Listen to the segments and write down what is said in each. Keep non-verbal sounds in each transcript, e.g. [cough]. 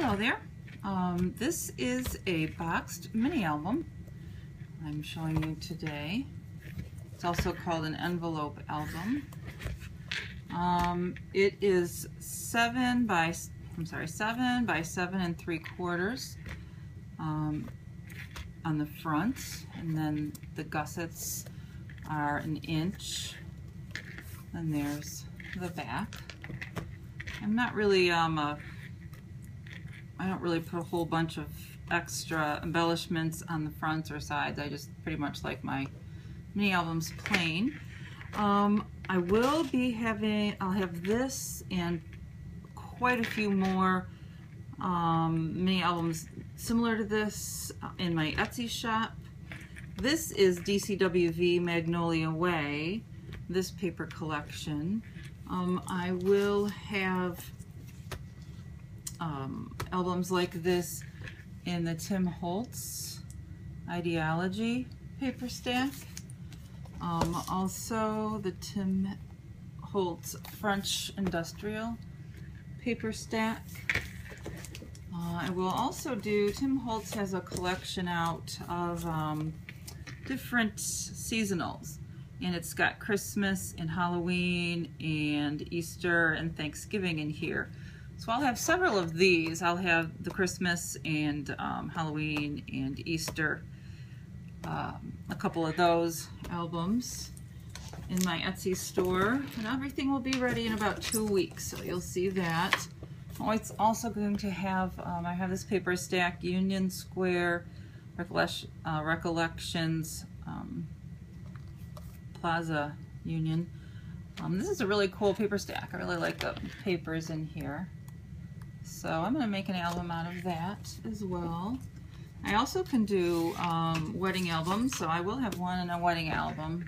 Hello there. Um, this is a boxed mini album I'm showing you today. It's also called an envelope album. Um, it is seven by, I'm sorry, seven by seven and three quarters um, on the front, and then the gussets are an inch. And there's the back. I'm not really um, a I don't really put a whole bunch of extra embellishments on the fronts or sides. I just pretty much like my mini albums plain. Um, I will be having, I'll have this and quite a few more um, mini albums similar to this in my Etsy shop. This is DCWV Magnolia Way, this paper collection. Um, I will have um, albums like this in the Tim Holtz Ideology paper stack. Um, also the Tim Holtz French Industrial paper stack. Uh, I will also do, Tim Holtz has a collection out of um, different seasonals and it's got Christmas and Halloween and Easter and Thanksgiving in here. So I'll have several of these. I'll have the Christmas and um, Halloween and Easter, um, a couple of those albums in my Etsy store. And everything will be ready in about two weeks, so you'll see that. Oh, it's also going to have, um, I have this paper stack, Union Square uh, Recollections um, Plaza Union. Um, this is a really cool paper stack. I really like the papers in here. So I'm going to make an album out of that as well. I also can do um, wedding albums, so I will have one in a wedding album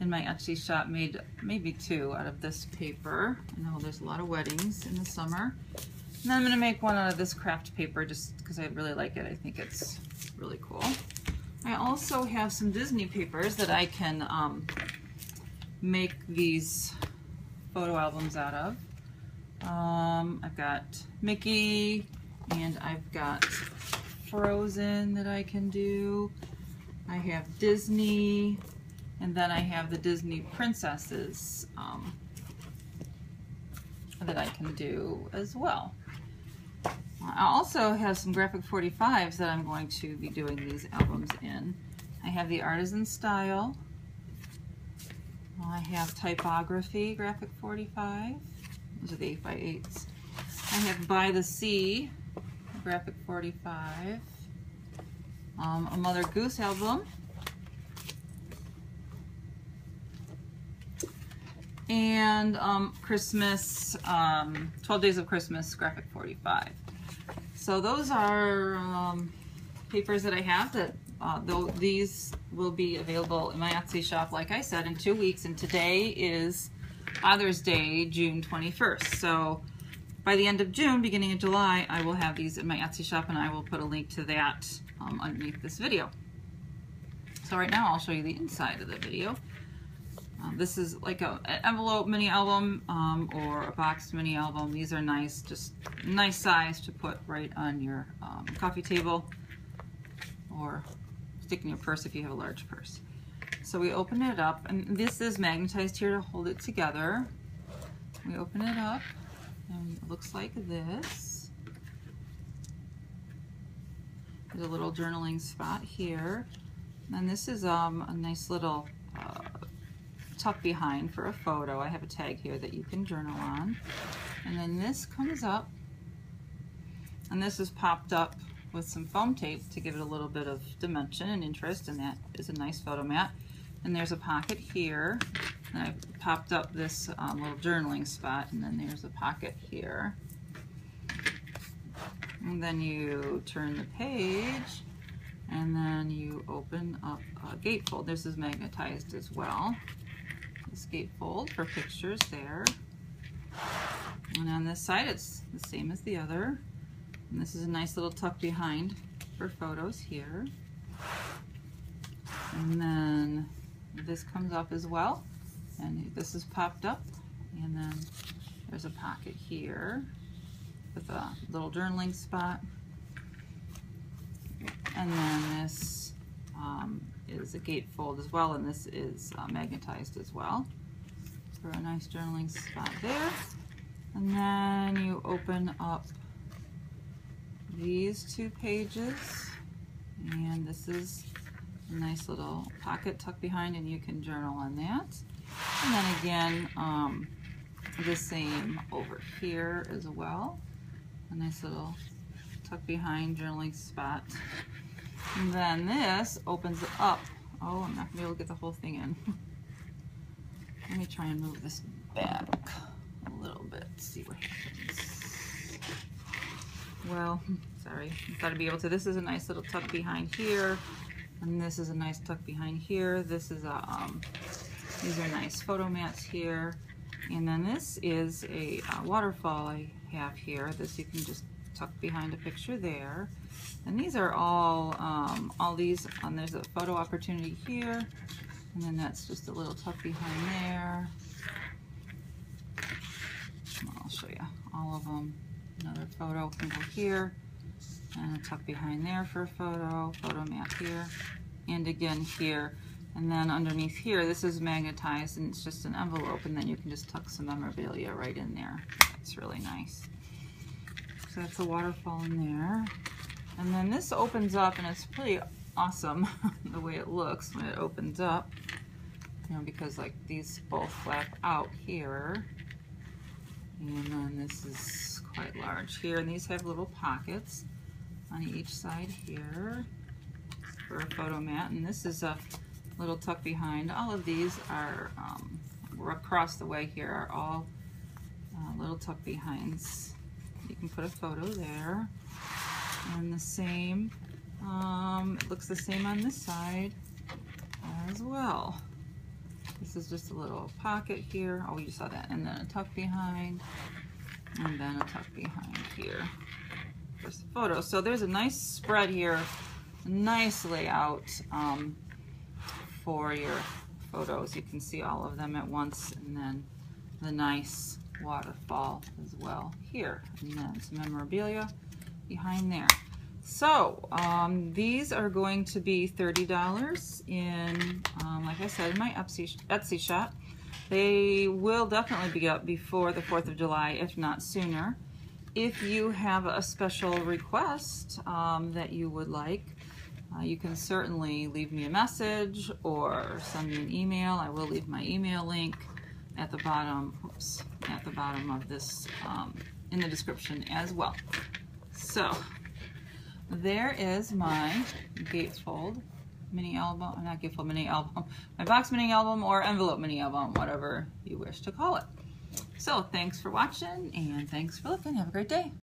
in my Etsy shop made maybe two out of this paper. I know there's a lot of weddings in the summer. And then I'm going to make one out of this craft paper just because I really like it. I think it's really cool. I also have some Disney papers that I can um, make these photo albums out of. Um, I've got Mickey and I've got Frozen that I can do. I have Disney and then I have the Disney princesses um, that I can do as well. I also have some graphic 45s that I'm going to be doing these albums in. I have the Artisan Style. I have Typography graphic 45. Those are the 8 by 8s I have By the Sea, graphic 45. Um, a Mother Goose album. And um, Christmas, um, 12 Days of Christmas, graphic 45. So those are um, papers that I have that uh, though these will be available in my Etsy shop, like I said, in two weeks. And today is Father's Day, June 21st. So by the end of June, beginning of July, I will have these in my Etsy shop and I will put a link to that um, underneath this video. So right now I'll show you the inside of the video. Uh, this is like a, an envelope mini album um, or a box mini album. These are nice, just nice size to put right on your um, coffee table or stick in your purse if you have a large purse. So we open it up, and this is magnetized here to hold it together. We open it up, and it looks like this. There's a little journaling spot here. And this is um, a nice little uh, tuck behind for a photo. I have a tag here that you can journal on. And then this comes up, and this is popped up with some foam tape to give it a little bit of dimension and interest, and that is a nice photo mat. And there's a pocket here. And I popped up this um, little journaling spot, and then there's a pocket here. And then you turn the page, and then you open up a gatefold. This is magnetized as well. This gatefold for pictures there. And on this side, it's the same as the other. And this is a nice little tuck behind for photos here. And then this comes up as well. And this is popped up. And then there's a pocket here with a little journaling spot. And then this um, is a gatefold as well, and this is uh, magnetized as well for a nice journaling spot there. And then you open up these two pages, and this is nice little pocket tucked behind, and you can journal on that. And then again, um, the same over here as well. A nice little tuck behind journaling spot. And then this opens up. Oh, I'm not gonna be able to get the whole thing in. [laughs] Let me try and move this back a little bit, see what happens. Well, [laughs] sorry, I thought I'd be able to. This is a nice little tuck behind here, and this is a nice tuck behind here. This is a, um, these are nice photo mats here. And then this is a uh, waterfall I have here. This you can just tuck behind a picture there. And these are all, um, all these, and there's a photo opportunity here. And then that's just a little tuck behind there. I'll show you all of them. Another photo can go here. And tuck behind there for a photo, photo mat here. And again here. And then underneath here, this is magnetized and it's just an envelope and then you can just tuck some memorabilia right in there. It's really nice. So that's a waterfall in there. And then this opens up and it's pretty awesome [laughs] the way it looks when it opens up. You know, because like these both flap out here. And then this is quite large here. And these have little pockets on each side here for a photo mat. And this is a little tuck behind. All of these are, um, across the way here, are all uh, little tuck behinds. You can put a photo there. And the same, um, it looks the same on this side as well. This is just a little pocket here. Oh, you saw that. And then a tuck behind. And then a tuck behind here. There's the photo. So there's a nice spread here. Nice layout. Um, for your photos. You can see all of them at once and then the nice waterfall as well here. And then some memorabilia behind there. So um, these are going to be $30 in, um, like I said, in my Etsy, Etsy shop. They will definitely be up before the 4th of July, if not sooner. If you have a special request um, that you would like, uh, you can certainly leave me a message or send me an email. I will leave my email link at the bottom, oops, at the bottom of this, um, in the description as well. So, there is my gatefold mini album, not gatefold mini album, my box mini album or envelope mini album, whatever you wish to call it. So, thanks for watching and thanks for looking. Have a great day.